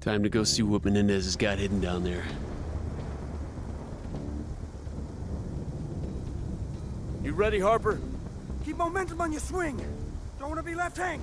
Time to go see what Menendez has got hidden down there. You ready, Harper? Keep momentum on your swing. Don't want to be left hanging.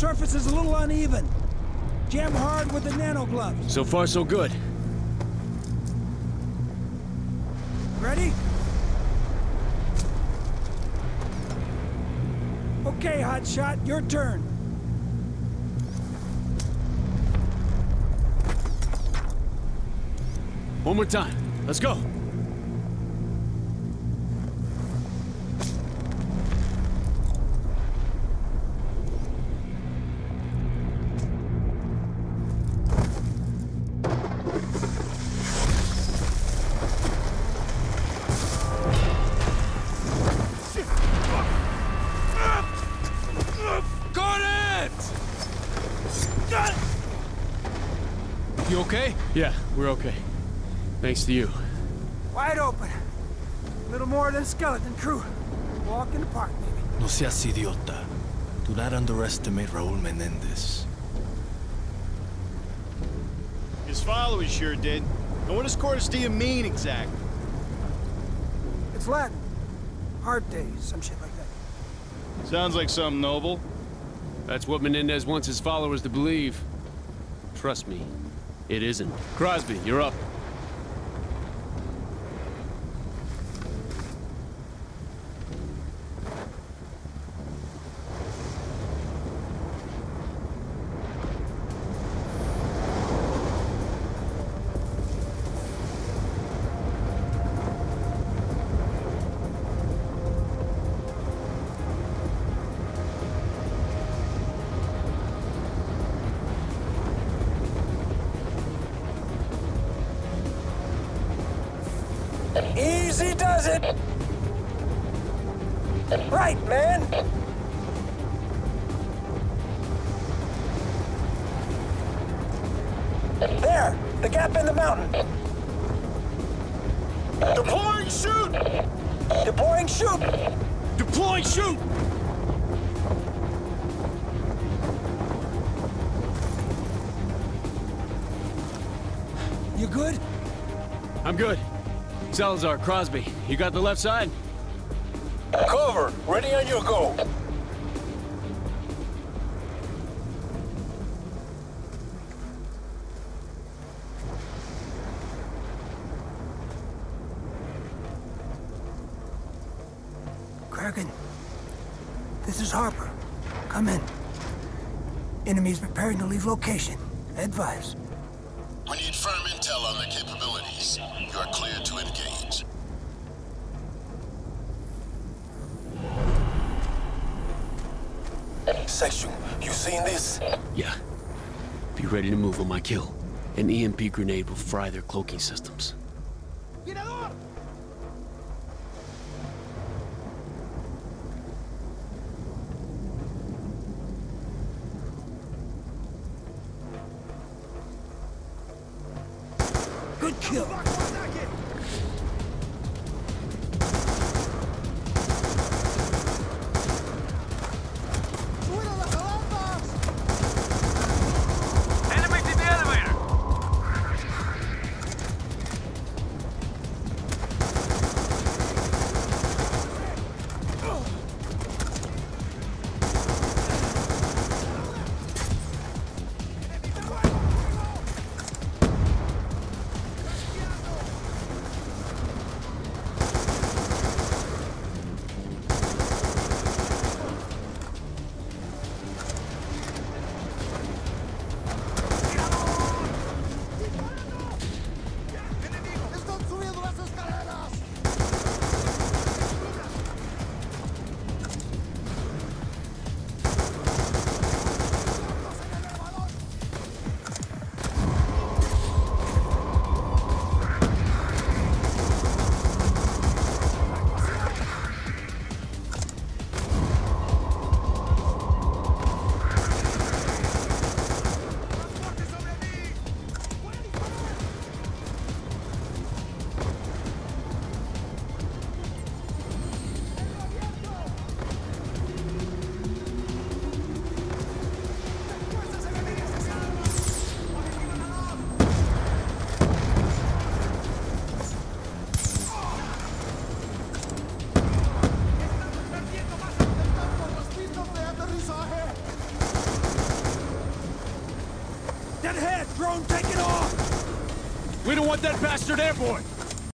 Surface is a little uneven. Jam hard with the nano gloves. So far, so good. Ready? Okay, hotshot, your turn. One more time. Let's go. You okay? Yeah, we're okay. Thanks to you. Wide open. A Little more than skeleton crew. Walk in the park, baby. No seas idiota. Do not underestimate Raul Menendez. His followers sure did. And what does Cordis Die mean exactly? It's Latin. Hard days, some shit like that. Sounds like something noble. That's what Menendez wants his followers to believe. Trust me, it isn't. Crosby, you're up. Easy does it! Right, man! There! The gap in the mountain! Deploying chute! Deploying chute! Deploy, chute! You good? I'm good. Salazar, Crosby, you got the left side? Cover! Ready on your go! Kraken. This is Harper. Come in. Enemies preparing to leave location. Advise. We need firm Section, you seen this? Yeah. Be ready to move on my kill. An EMP grenade will fry their cloaking systems. Good kill. That head! Drone, take it off! We don't want that bastard airborne!